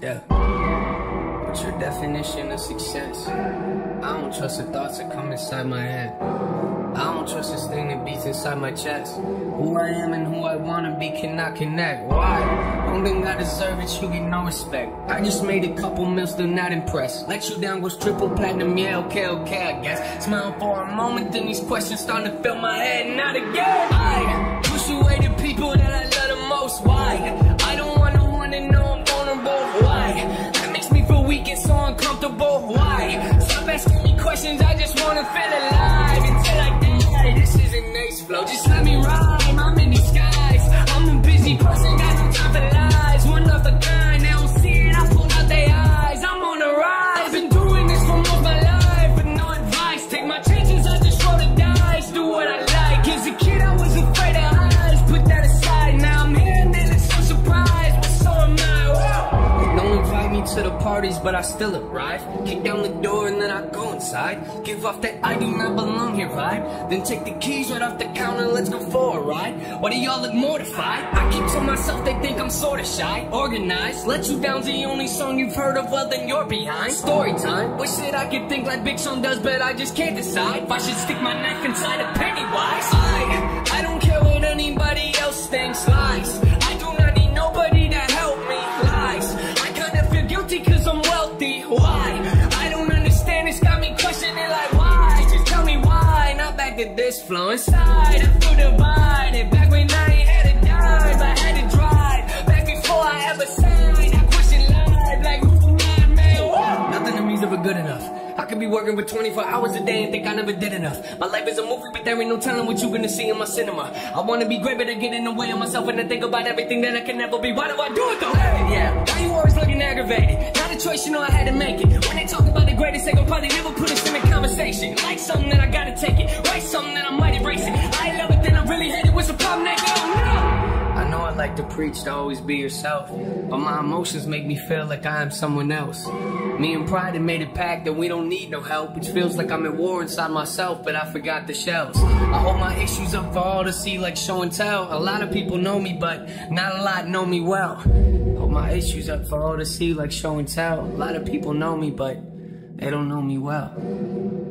Yeah, What's your definition of success? I don't trust the thoughts that come inside my head. I don't trust this thing that beats inside my chest. Who I am and who I wanna be cannot connect. Why? Don't think I deserve it, you get no respect. I just made a couple mils, still not impressed. Let you down was triple platinum, yeah, okay, okay, I guess. Smile for a moment, then these questions start to fill my head, not again. I push away the people that I love the most. Why? emotions, I just wanna feel alive. Until I die, this is the next flow, just let me ride. Vibe. Then take the keys right off the counter, and let's go for a ride. Why do y'all look mortified? I keep to myself, they think I'm sorta shy. Organized, let you down's the only song you've heard of, well then you're behind. Story time, wish that I could think like Big Sean does, but I just can't decide. If I should stick my knife inside a Pennywise. I, I don't care what anybody else thinks. I back to this flow inside. I feel divided, back when I ain't had a dime, I had to drive. Back before I ever signed, I question like who man? Nothing to ever good enough. I could be working for 24 hours a day and think I never did enough. My life is a movie, but there ain't no telling what you gonna see in my cinema. I wanna be great, but I get in the way of myself and I think about everything that I can never be. Why do I do it though? Yeah. Now you always looking aggravated. Not a choice, you know I had to make it. When they talk about the greatest, they gon' probably never put us in a conversation. Like something I gotta take it. Write something I might erase it. I love it, then I really hate it. What's the problem! I know I like to preach to always be yourself, but my emotions make me feel like I am someone else. Me and Pride have made a pact that we don't need no help, which feels like I'm at war inside myself, but I forgot the shells. I hold my issues up for all to see like show and tell. A lot of people know me, but not a lot know me well. Hold my issues up for all to see like show and tell. A lot of people know me, but they don't know me well.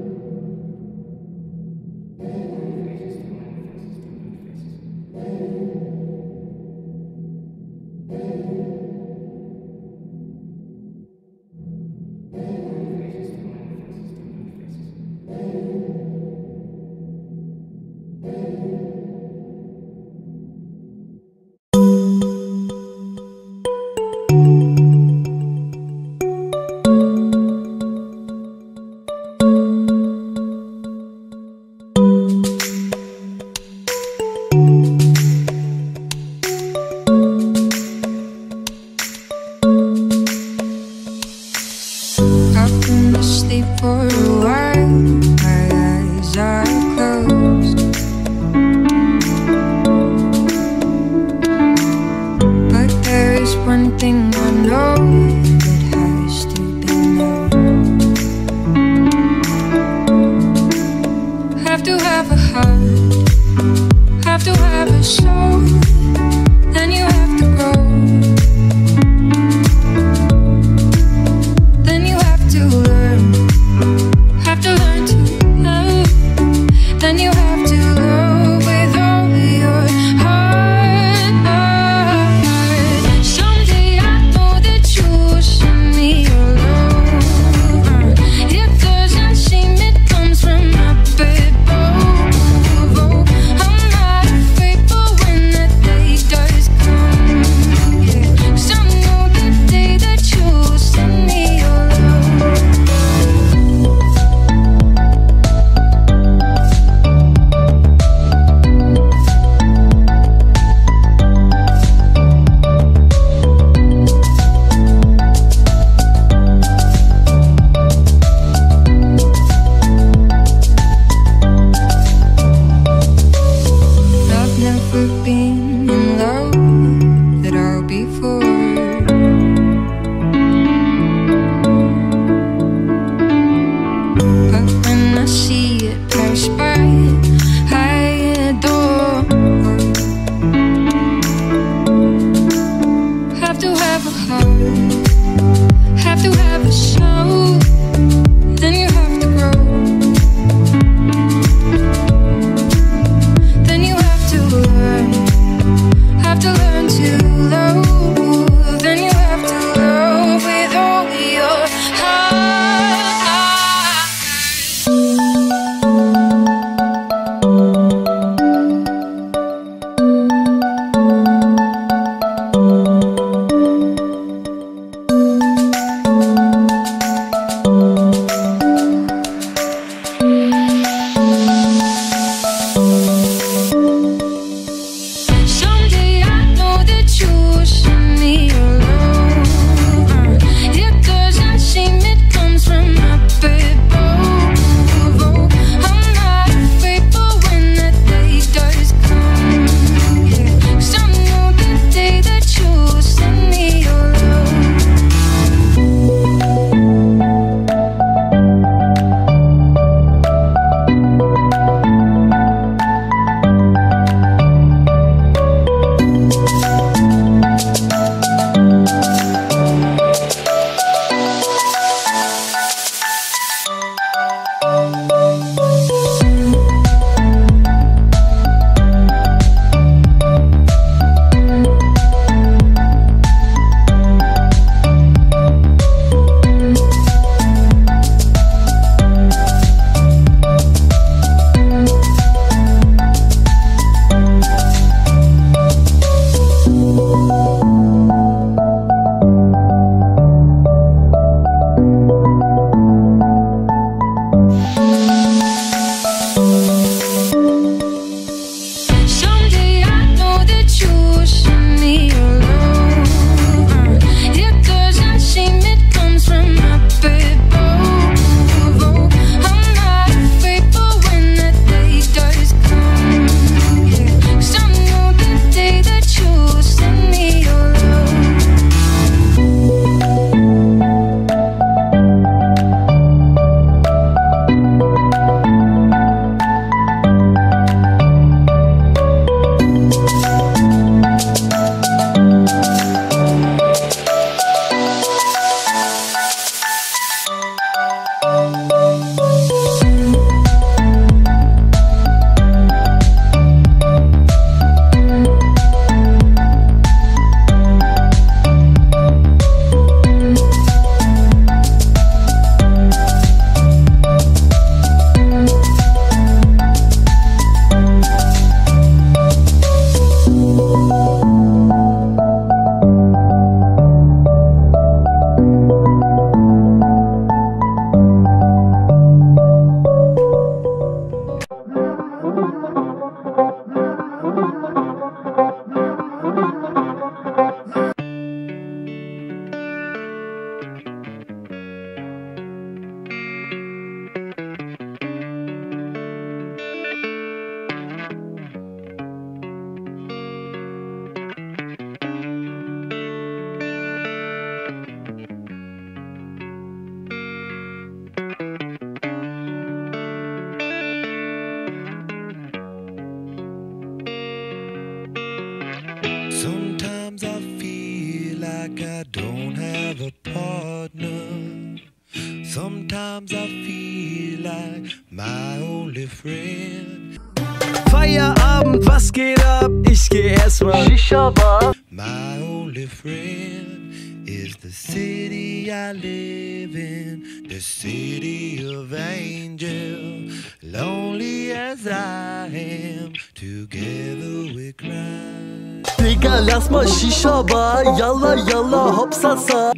My only friend is the city I live in, the city of angel. Lonely as I am, together we cry. Nigga, that's she shisha by. Yalla, yalla, hop, sasa.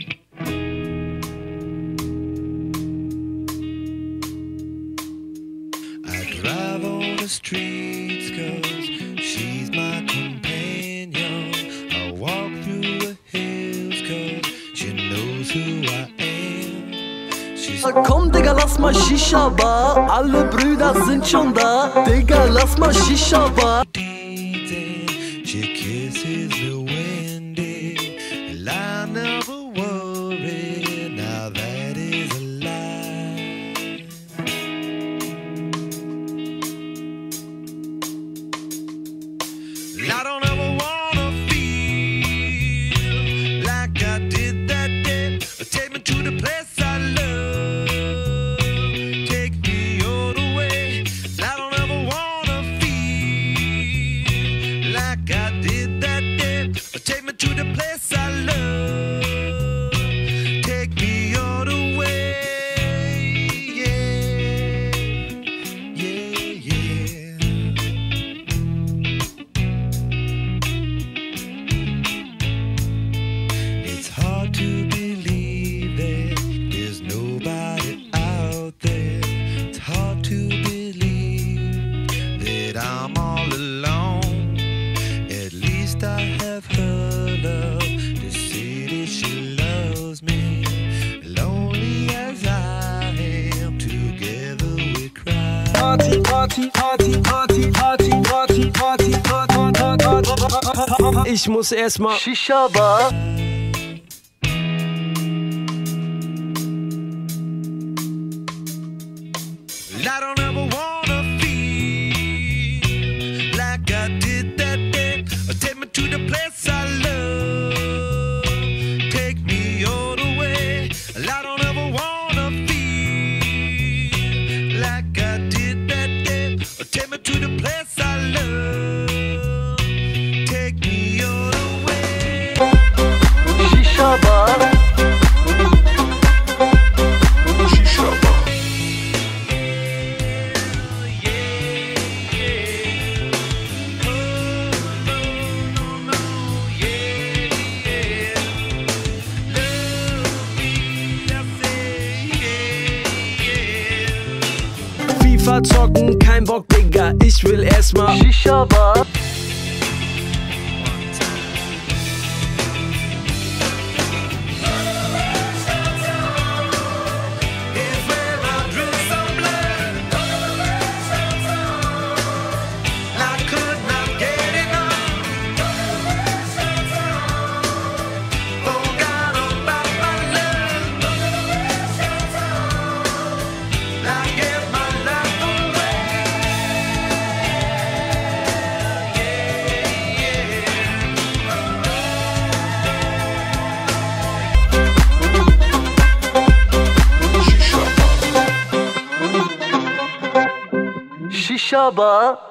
I drive on the street. Komm, Digga, lass mal Shisha-Bar. Alle Brüder sind schon da. Digga, lass mal Shisha-Bar. ich muss erstmal. Shisha Bar. shovel. Shaba.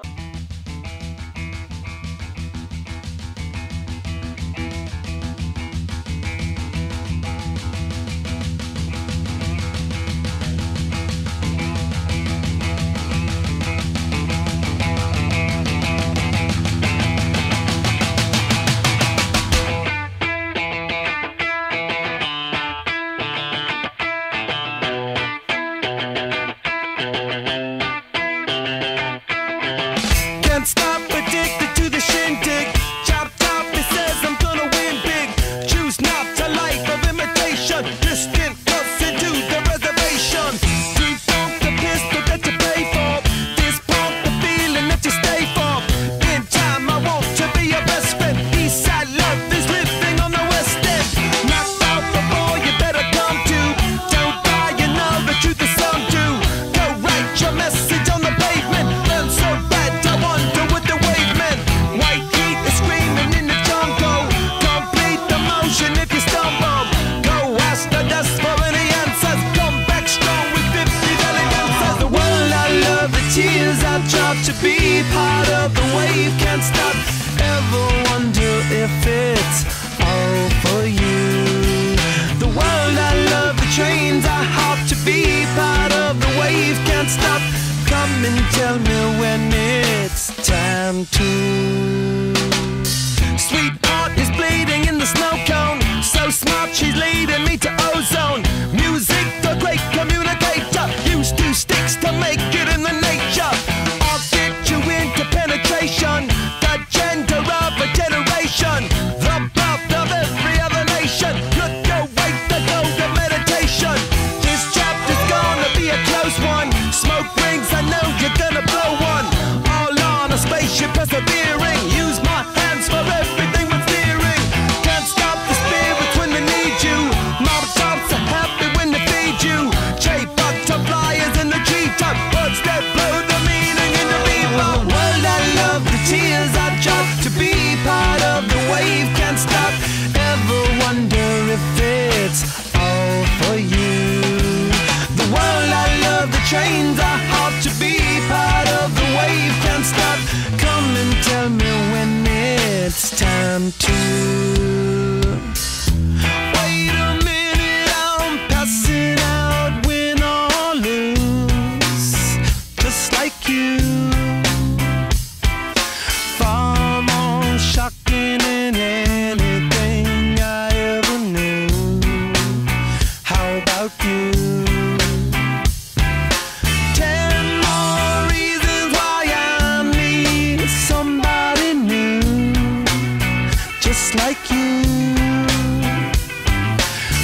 you.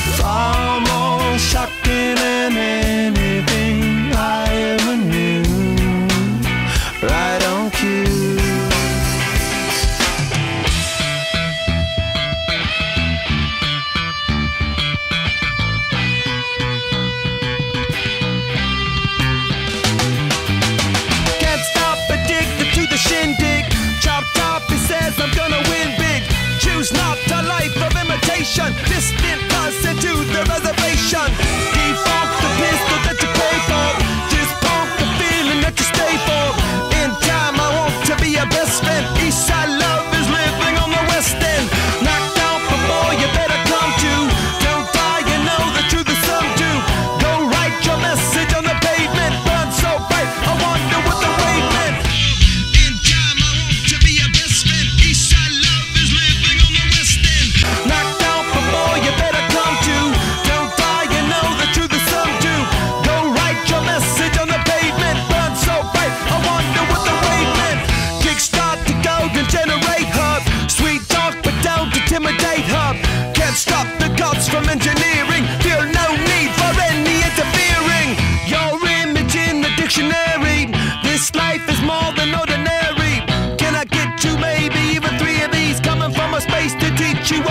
With almost shocking and Distant Listening to the reservation. Defend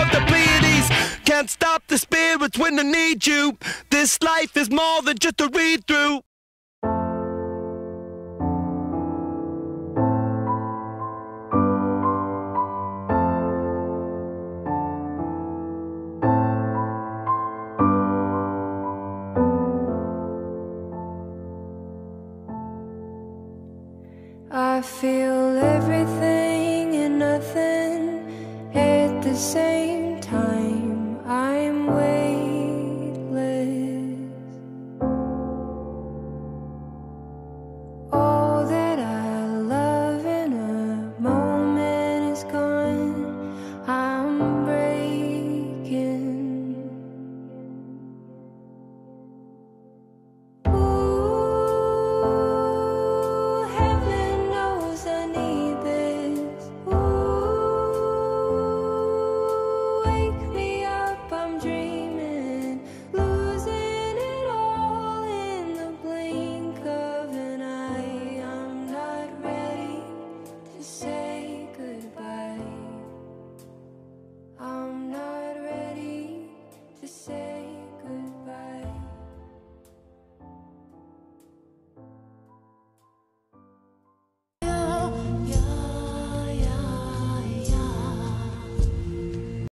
stop the Pleiades. Can't stop the spirits when they need you. This life is more than just a read through. I feel everything and nothing at the same